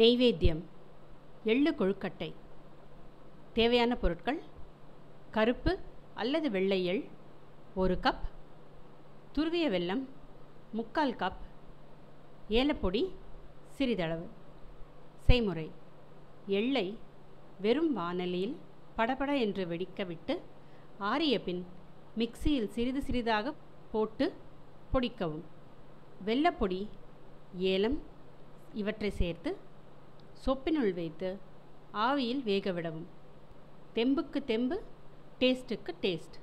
நெய்வேத்தியம் எள்ளு கொழுக்கட்டை. தேவையான பொருட்கள் கருப்பு அல்லது வெள்ளை எள் ஒரு கப் துருவிய வெல்லம் முக்கால் கப் ஏலப்பொடி சிறிதளவு. செய்முறை எள்ளை வெறும் வானலியில் படபட என்று வெடிக்க விட்டு ஆறிய பின் மிக்சியில் சிறிது சிறிதாக போட்டு பொடிக்கவும். வெள்ளப்பொடி ஏலம் இவற்றை சேர்த்து சொப்பினுள் வைத்து ஆவியில் வேக விடவும் தெம்புக்கு தெம்பு டேஸ்ட்டுக்கு டேஸ்ட்